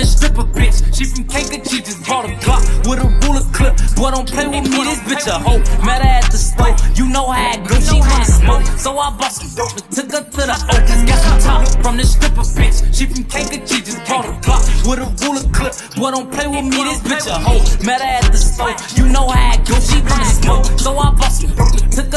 the stripper bitch. She from Kankakee, just bought a Glock with a ruler clip. Boy, don't play with me, this bitch a hoe. Met her at the store, you know how it goes. She wanna smoke, so I bought some dope and took her to the O. Got some top from the stripper bitch. She from Kankakee, just bought a Glock with a ruler clip. Boy, don't play with me, this bitch a hoe. Met her at the store, you know how it goes. She wanna smoke, so I bought some dope and took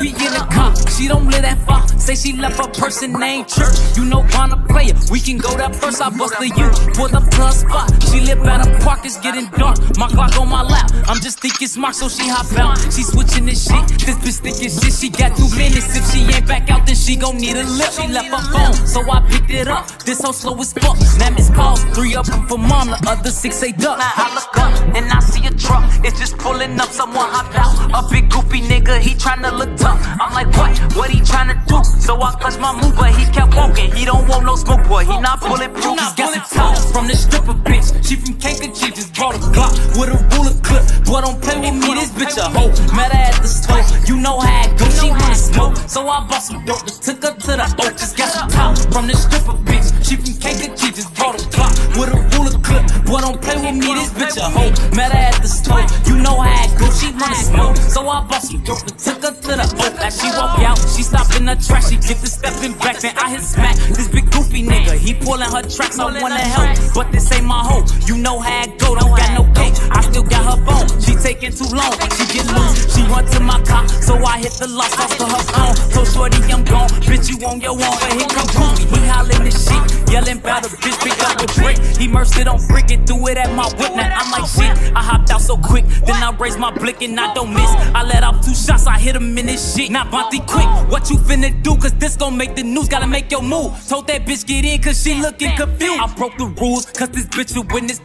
We in the car, she don't live that far. Say she left her person named Church. You know, wanna play it. We can go that first. I bust the U for the plus spot. She live at a park, it's getting dark. My clock on my lap. I'm just thinking smart, so she hop out. She switching this shit. This bitch thinking shit. She got two minutes. If she ain't back out, then she gon' need a lift. She left her phone, so I picked it up. This hoe slow as fuck. Now miss calls, three up for mom, the other six say duck. I look up and I see a truck. It's just pulling up. Someone hopped out. A big goofy nigga, he tryna look tough. I'm like, what? What he tryna do? So I clutched my move, but he kept walking. He don't want no smoke, boy. He not bulletproof. He's got some top from the stripper bitch. She from Kankakee, just bought a Glock with a ruler clip. Boy, don't play with me, this bitch a hoe. Met her at the store, you know how it goes. She wanna smoke, so I bought some dope. Just took her to the O. Just got some top from the stripper bitch. She from Kankakee, just bought a Glock with a. Boy, don't play with me, this bitch a hoe. Met her at the store, you know how it goes. She wanna smoke, so I bought some dope and took her to the O. As she walk out, she stop in the track, she get the stepping back, then I hit smack. This big goofy nigga, he pulling her tracks, I wanna help, but this ain't my hoe. You know how it go, don't got no cake. I still got her phone, she taking too long, she get loose. To my car, so I hit the lock off to her phone. So shorty, I'm gone, bitch, you on your own, but here come Goofy, we hollering this shit, yelling about a bitch, pick up a brick. He merged it on brick and threw it at my whip. Now I'm like shit, I hopped out so quick, then I raised my blick and I don't miss. I let off two shots, I hit him in his shit. Now Bonte quick, what you finna do? Cause this gon' make the news, gotta make your move. Told that bitch get in cause she looking confused. I broke the rules, cause this bitch will witness